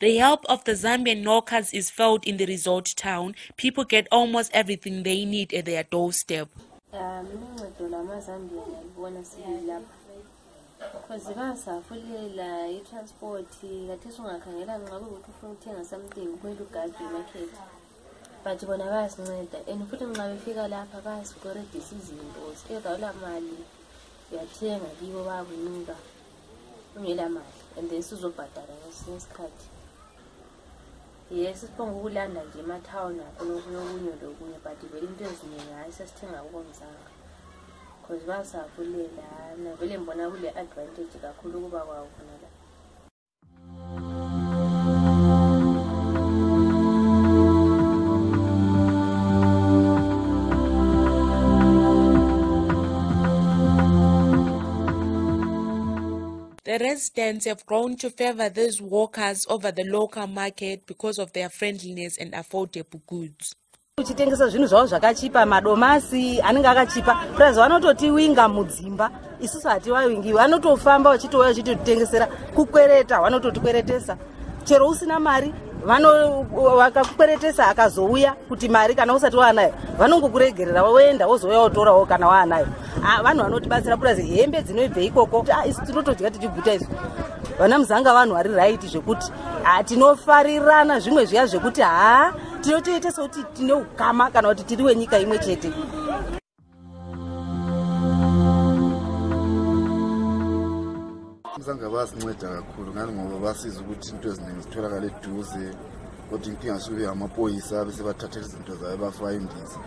The help of the Zambian knockers is felt in the resort town. People get almost everything they need at their doorstep. ya mina uncedo lwamazambia ndiyalibona silapha cause basafulela itransport kathesi ungakhangela nxa kukuthi ufuna ukuthenga something kumele ugade emarket but bona bayasinceda and futhi nxa befika lapha bayasikuredisa izinto either ula mali uyathenga kibo bayakunika ungela mali and then sizobhadala ngesinye isikhathi yes siphonga ukulanda nje emathawuni nokunye okunye lokunye but vele into eziningi hayi sesithenga kubomzanga because basavulela navele mbona kule advantage kakhulu ukuba kwawo khona la The residents have grown to favor these workers over the local market because of their friendliness and affordable goods. uchitengesa zvinhu zvavo zvakachipa madomasi anenge akachipa. Prais vanototiwinga mudzimba isusu hatiwawingi vanotofamba vachitouya vachitotitengesera kukwereta vanototikweretesa. Chero usina mari vakakukweretesa akazouya kuti mari kana usati waanayo vanongokuregerera woenda wozouya wotorawo kana waanayo vanhu vanotibatsira purazi hembe dzinobve ikoko. Ah, isu tinotodya tichibvuta isu. Vana muzanga vanhu vari raiti zvekuti ah, tinofarirana zvimwe zviya zvekuti haa tinotoita sekuti tine ukama kana kuti tiri wenyika imwe chete. Umzanga bayasinceda kakhulu ngani ngoba basiza ukuthi into eziningi zitholakale eduze kodwa inkinga suke amaphoyisa bese bathathela izinto zayo bafayindisa